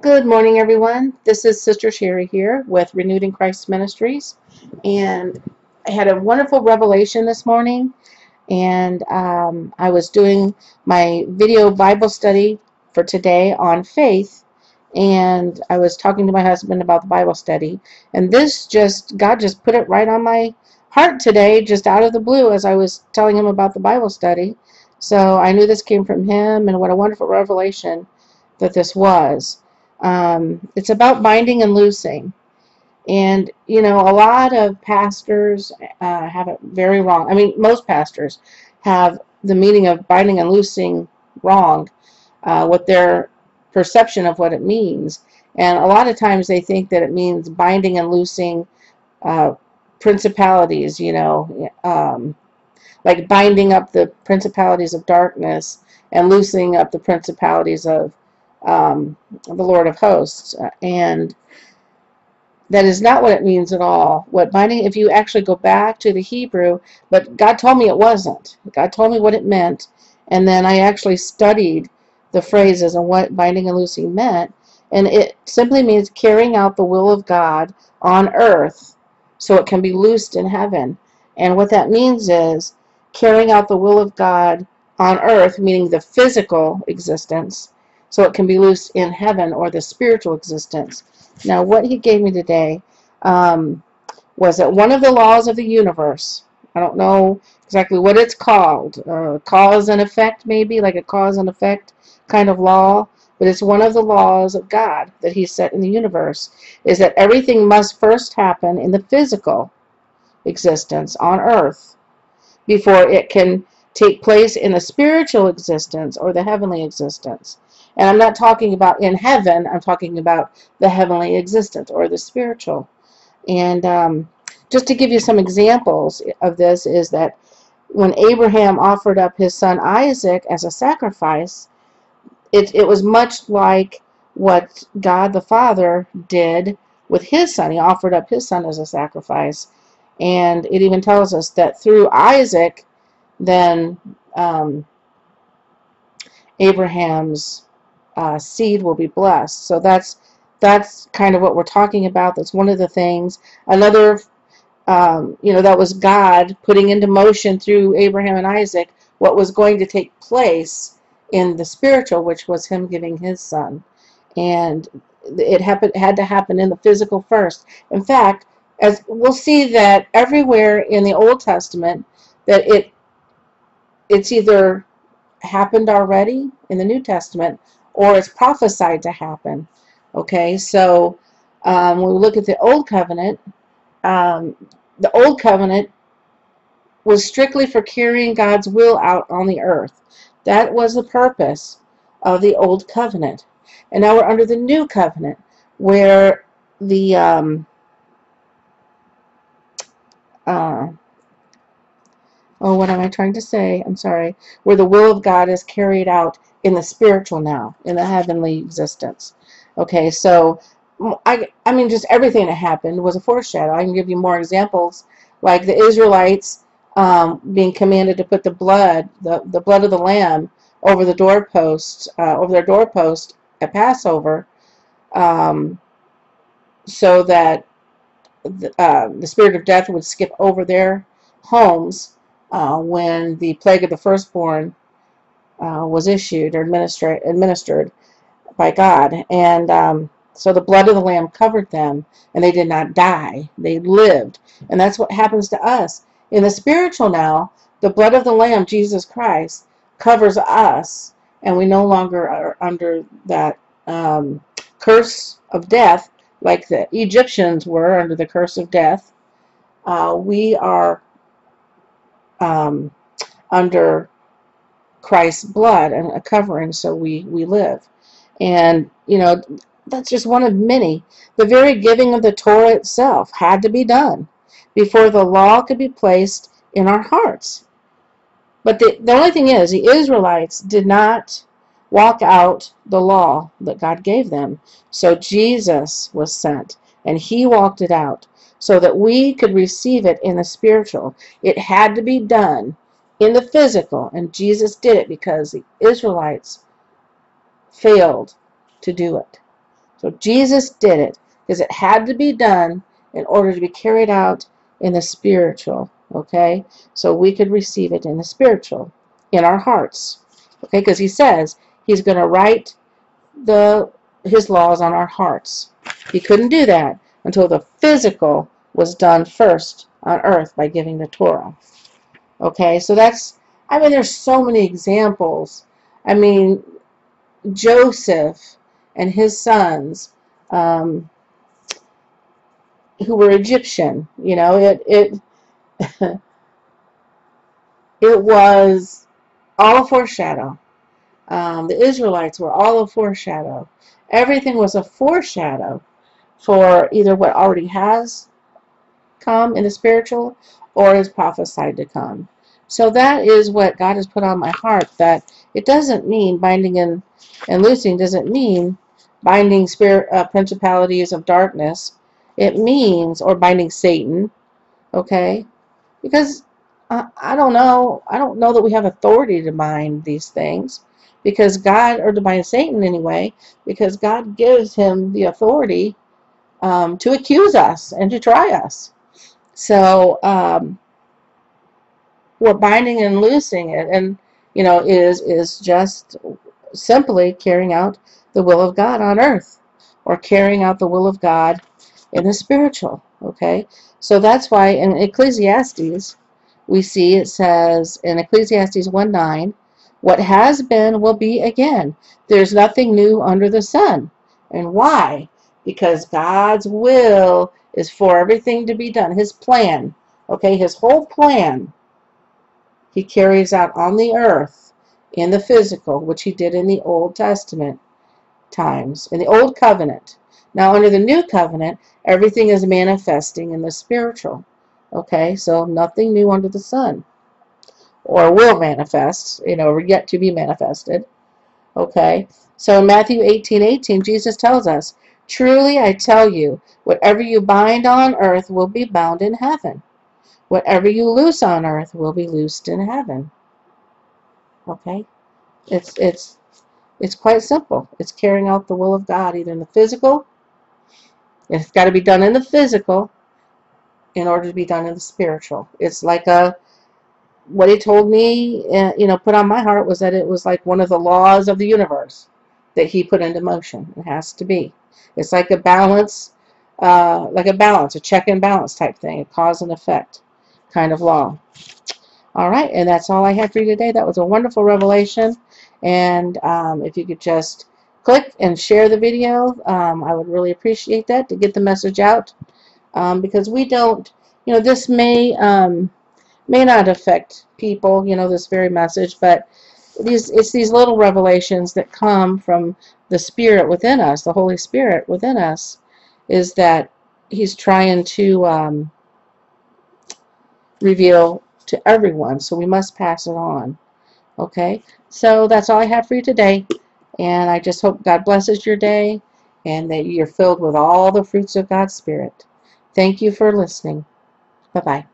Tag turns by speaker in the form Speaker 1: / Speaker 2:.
Speaker 1: Good morning, everyone. This is Sister Cheri here with Renewed in Christ Ministries. And I had a wonderful revelation this morning. And um, I was doing my video Bible study for today on faith. And I was talking to my husband about the Bible study. And this just, God just put it right on my heart today, just out of the blue, as I was telling him about the Bible study. So I knew this came from him, and what a wonderful revelation that this was. Um, it's about binding and loosing. And, you know, a lot of pastors uh, have it very wrong. I mean, most pastors have the meaning of binding and loosing wrong, uh, what their perception of what it means. And a lot of times they think that it means binding and loosing uh, principalities, you know, um, like binding up the principalities of darkness and loosing up the principalities of um, the Lord of hosts. And that is not what it means at all. What binding, if you actually go back to the Hebrew, but God told me it wasn't. God told me what it meant. And then I actually studied the phrases and what binding and loosing meant. And it simply means carrying out the will of God on earth so it can be loosed in heaven. And what that means is carrying out the will of God on earth, meaning the physical existence, so it can be loosed in heaven or the spiritual existence. Now, what he gave me today um, was that one of the laws of the universe, I don't know exactly what it's called, uh, cause and effect maybe, like a cause and effect kind of law, but it's one of the laws of God that he set in the universe, is that everything must first happen in the physical existence on earth before it can take place in the spiritual existence or the heavenly existence. And I'm not talking about in heaven, I'm talking about the heavenly existence or the spiritual. And um, just to give you some examples of this is that when Abraham offered up his son Isaac as a sacrifice, it, it was much like what God the Father did with his son. He offered up his son as a sacrifice. And it even tells us that through Isaac, then um, Abraham's uh, seed will be blessed. So that's that's kind of what we're talking about. That's one of the things. Another, um, you know, that was God putting into motion through Abraham and Isaac what was going to take place in the spiritual, which was him giving his son. And it happened had to happen in the physical first. In fact, as we'll see that everywhere in the Old Testament that it it's either happened already in the New Testament or it's prophesied to happen. Okay, so um, when we look at the Old Covenant, um, the Old Covenant was strictly for carrying God's will out on the earth. That was the purpose of the Old Covenant. And now we're under the New Covenant, where the um, uh, oh, what am I trying to say? I'm sorry. Where the will of God is carried out in the spiritual now, in the heavenly existence. Okay, so I, I mean, just everything that happened was a foreshadow. I can give you more examples, like the Israelites um, being commanded to put the blood, the, the blood of the lamb, over the doorpost, uh, over their doorpost at Passover, um, so that the, uh, the spirit of death would skip over their homes uh, when the plague of the firstborn uh, was issued or administra- administered by God. And um, so the blood of the Lamb covered them, and they did not die. They lived. And that's what happens to us. In the spiritual now, the blood of the Lamb, Jesus Christ, covers us, and we no longer are under that um, curse of death like the Egyptians were under the curse of death. Uh, we are um, under Christ's blood and a covering so we, we live. And, you know, that's just one of many. The very giving of the Torah itself had to be done before the law could be placed in our hearts. But the, the only thing is, the Israelites did not walk out the law that God gave them. So Jesus was sent, and he walked it out so that we could receive it in the spiritual. It had to be done in the physical, and Jesus did it because the Israelites failed to do it. So Jesus did it because it had to be done in order to be carried out in the spiritual. Okay? So we could receive it in the spiritual, in our hearts. Okay? Because he says he's going to write the his laws on our hearts. He couldn't do that until the physical was done first on earth by giving the Torah. Okay, so that's, I mean, there's so many examples. I mean, Joseph and his sons, um, who were Egyptian, you know, it, it, it was all a foreshadow. Um, the Israelites were all a foreshadow. Everything was a foreshadow for either what already has come in the spiritual or is prophesied to come. So that is what God has put on my heart that it doesn't mean binding and, and loosing doesn't mean binding spirit uh, principalities of darkness. It means, or binding Satan, okay? Because I, I don't know, I don't know that we have authority to bind these things because God, or to bind Satan anyway, because God gives him the authority um, to accuse us and to try us. So, um, what binding and loosing it, and you know, is is just simply carrying out the will of God on earth, or carrying out the will of God in the spiritual. Okay, so that's why in Ecclesiastes we see it says in Ecclesiastes 1 9 what has been will be again. There's nothing new under the sun. And why? Because God's will is for everything to be done. His plan, okay, his whole plan, he carries out on the earth in the physical, which he did in the Old Testament times, in the Old Covenant. Now, under the New Covenant, everything is manifesting in the spiritual. Okay, so nothing new under the sun or will manifest, you know, yet to be manifested. Okay? So in Matthew 18, 18, Jesus tells us, Truly I tell you, whatever you bind on earth will be bound in heaven. Whatever you loose on earth will be loosed in heaven. Okay? It's it's it's quite simple. It's carrying out the will of God, either in the physical. It's got to be done in the physical in order to be done in the spiritual. It's like a what he told me, uh, you know, put on my heart was that it was like one of the laws of the universe that he put into motion. It has to be. It's like a balance, uh, like a balance, a check and balance type thing, a cause and effect kind of law. All right, and that's all I have for you today. That was a wonderful revelation. And um, if you could just click and share the video, um, I would really appreciate that to get the message out. Um, because we don't, you know, this may um, may not affect people, you know, this very message, but these it's these little revelations that come from the Spirit within us, the Holy Spirit within us, is that He's trying to um, reveal to everyone. So we must pass it on. Okay? So that's all I have for you today. And I just hope God blesses your day and that you're filled with all the fruits of God's Spirit. Thank you for listening. Bye-bye.